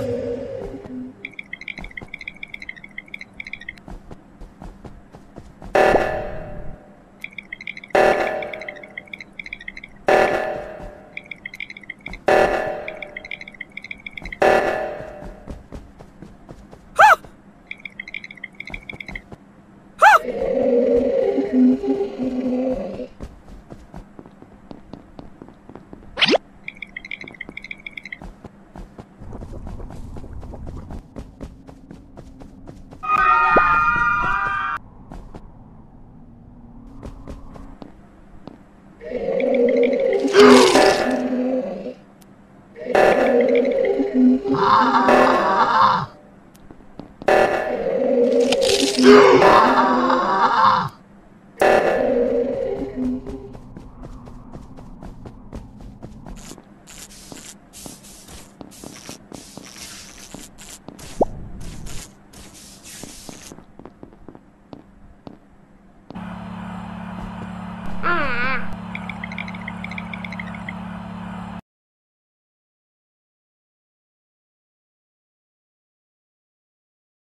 out. Yeah.